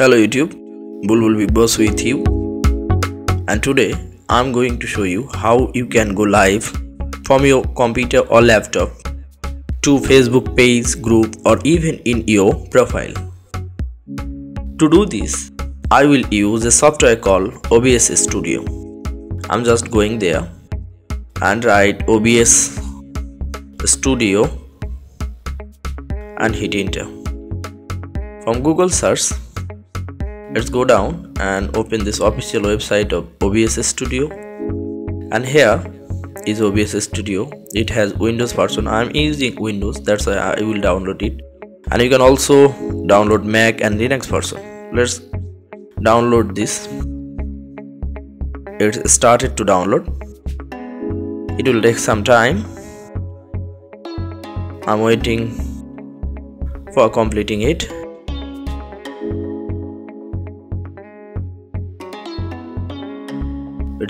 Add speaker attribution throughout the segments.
Speaker 1: Hello YouTube, Bulbul Big Boss with you and today I'm going to show you how you can go live from your computer or laptop to Facebook page, group or even in your profile. To do this, I will use a software called OBS Studio. I'm just going there and write OBS Studio and hit enter. From Google search let's go down and open this official website of OBS Studio. And here is OBS Studio. It has Windows version. I'm using Windows. That's why I will download it. And you can also download Mac and Linux version. Let's download this. It started to download. It will take some time. I'm waiting for completing it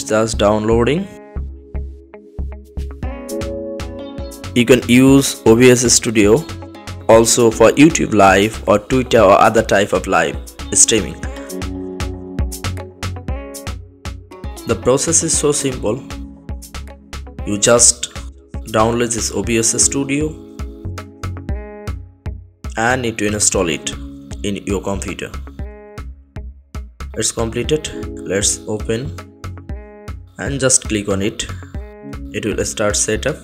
Speaker 1: just downloading. You can use OBS Studio also for YouTube live or Twitter or other type of live streaming. The process is so simple. You just download this OBS Studio and need to install it in your computer. It's completed. Let's open and just click on it. It will start setup.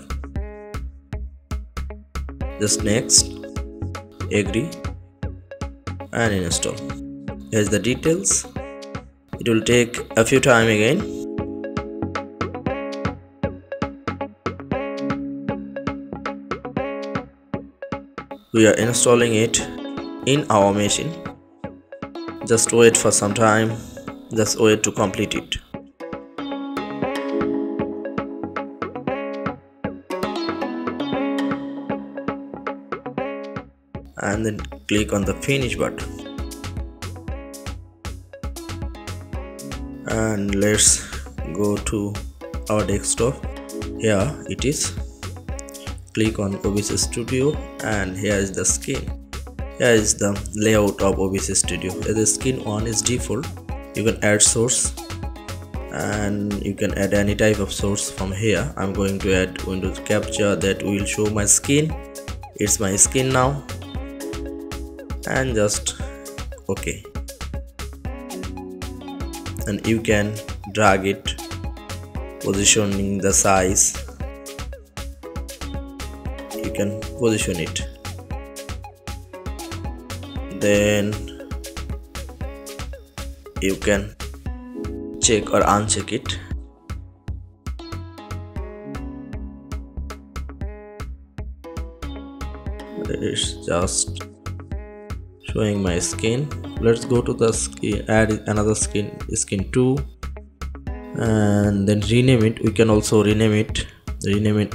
Speaker 1: Just next. Agree. And install. Here's the details. It will take a few time again. We are installing it in our machine. Just wait for some time. Just wait to complete it then click on the finish button. And let's go to our desktop. Here it is. Click on OBS Studio and here is the skin here is the layout of OBS Studio. The skin one is default. You can add source and you can add any type of source from here. I'm going to add Windows capture that will show my skin it's my skin now and just okay. And you can drag it positioning the size. You can position it. Then you can check or uncheck it. It's just showing my skin. Let's go to the skin add another skin skin 2 and then rename it. We can also rename it rename it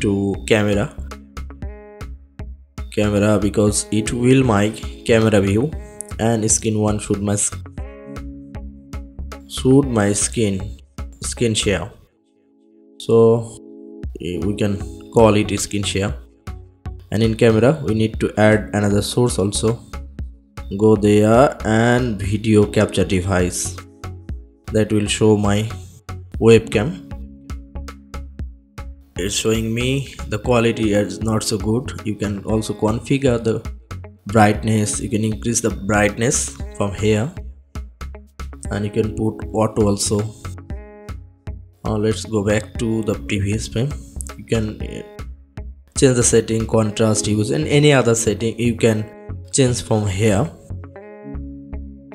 Speaker 1: to camera. Camera because it will my camera view and skin 1 should my should my skin skin share. So eh, we can call it skin share. And in camera we need to add another source also go there and video capture device. That will show my webcam. It's showing me the quality is not so good. You can also configure the brightness. You can increase the brightness from here. And you can put auto also. Now let's go back to the previous frame. You can uh, change the setting contrast use and any other setting. You can change from here.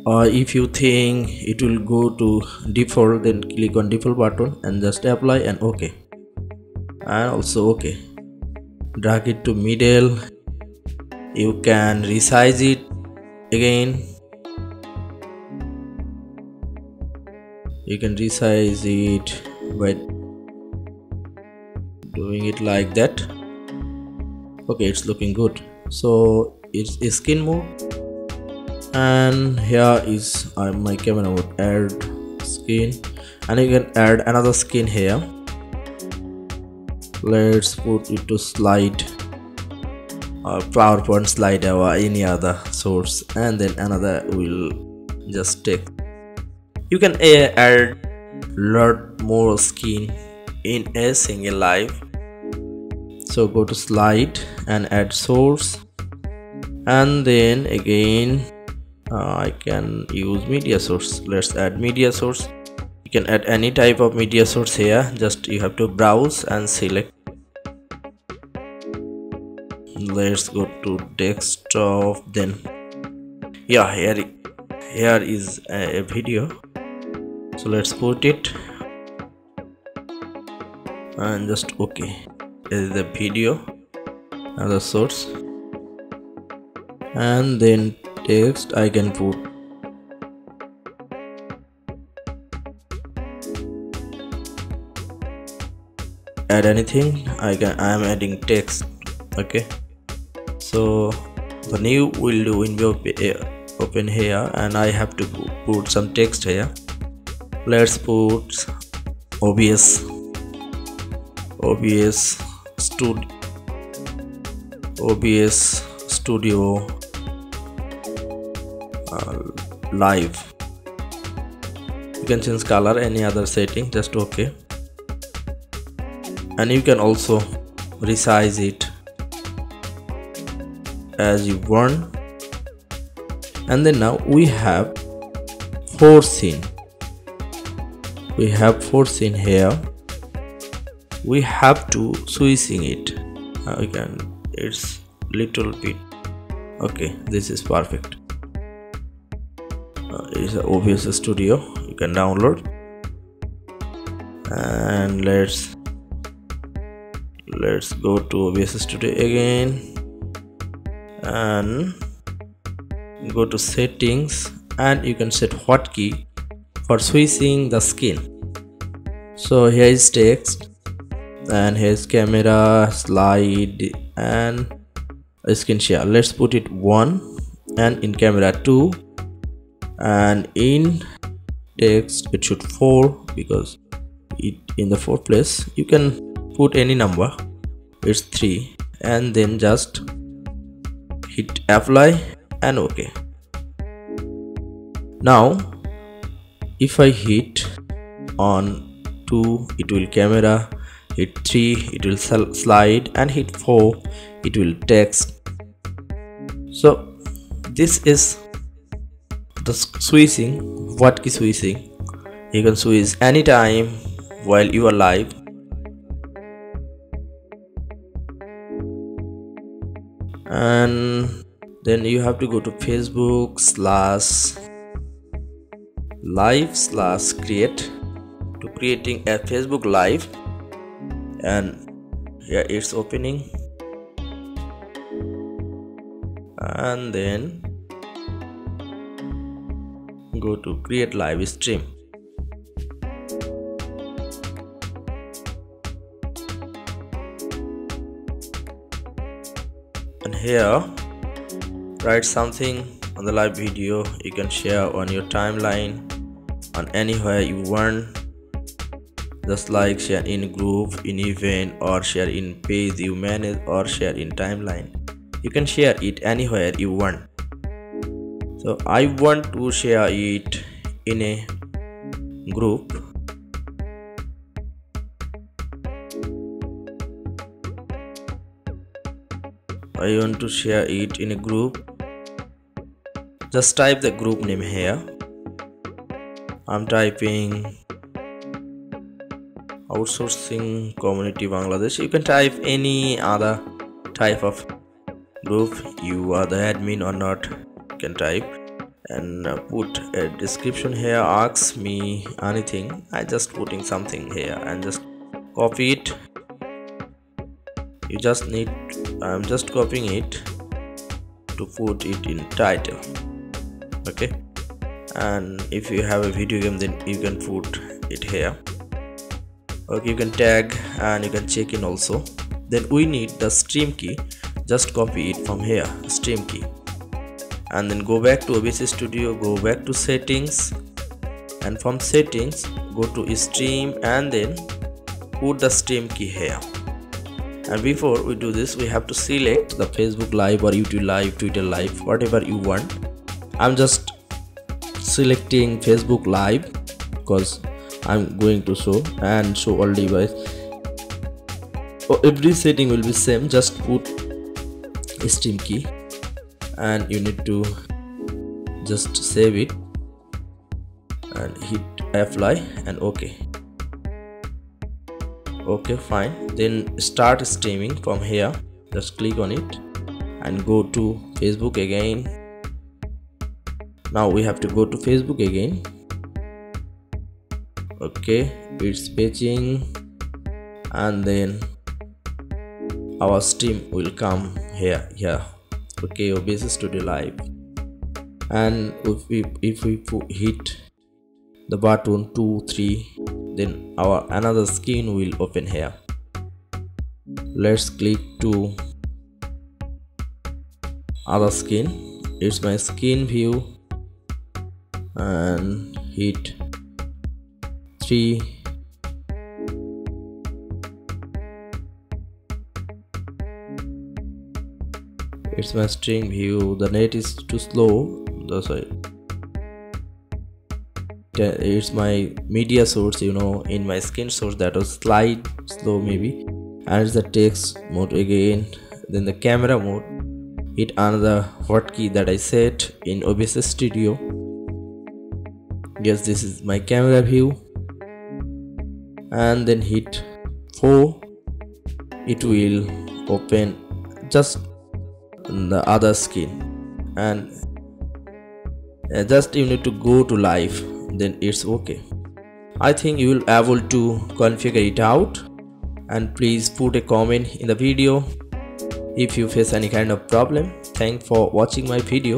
Speaker 1: Or if you think it will go to default then click on default button and just apply and ok and also ok drag it to middle. You can resize it again. You can resize it by doing it like that. Okay it's looking good. So it's a skin mode and here is uh, my camera mode add skin. And you can add another skin here. Let's put it to slide. Or PowerPoint slide or any other source. And then another will just take. You can add lot more skin in a single live. So go to slide and add source and then again uh, I can use media source. Let's add media source. You can add any type of media source here. Just you have to browse and select. Let's go to desktop then. Yeah here here is a, video. So let's put it. And just okay. This is the video. And the source and then text I can put. Add anything I can I am adding text okay? So the new will do in your open here and I have to put some text here. Let's put OBS OBS studio OBS studio live. You can change color any other setting just okay. And you can also resize it as you want. And then now we have four scene. We have four scene here. We have to switching it. Again it's little bit. Okay this is perfect a OBS studio. You can download. And let's let's go to OBS studio again. And go to settings. And you can set hotkey for switching the skin so here is text. And here's camera slide and skin share. Let's put it one and in camera two and in text it should four because it in the fourth place you can put any number. It's three. And then just hit apply and ok now if I hit on 2 it will camera hit 3 it will slide and hit 4 it will text. So this is the switching what is switching you can switch anytime while you are live. And then you have to go to facebook slash live slash create. To creating a facebook live. And here it's opening. And then go to create live stream. And here write something on the live video you can share on your timeline on anywhere you want. Just like share in group in event or share in page you manage or share in timeline. You can share it anywhere you want so i want to share it in a group. I want to share it in a group. Just type the group name here. I'm typing outsourcing community Bangladesh. You can type any other type of group you are the admin or not can type and uh, put a description here ask me anything. I just putting something here and just copy it. You just need I'm just copying it to put it in title okay? And if you have a video game then you can put it here. Okay you can tag and you can check in also. Then we need the stream key. Just copy it from here stream key and then go back to OBS studio go back to settings and from settings go to stream and then put the stream key here. And before we do this we have to select the facebook live or youtube live twitter live whatever you want. I'm just selecting facebook live because i'm going to show and show all device. Oh, every setting will be same just put stream key and you need to just save it and hit apply and ok okay fine. Then start streaming from here. Just click on it and go to facebook again. Now we have to go to facebook again. Okay it's fetching and then our stream will come here here okay obs studio live and if we if we hit the button 2 3 then our another skin will open here. Let's click to other skin. It's my skin view. And hit 3 it's my string. View the net is too slow. That's why. It's my media source you know in my skin source that was slide slow maybe. And it's the text mode again then the camera mode. Hit another hotkey that I set in OBS studio. Yes this is my camera view. And then hit 4 it will open. Just the other skin. And uh, just you need to go to live then it's okay. I think you will able to configure it out. And please put a comment in the video if you face any kind of problem. Thanks for watching my video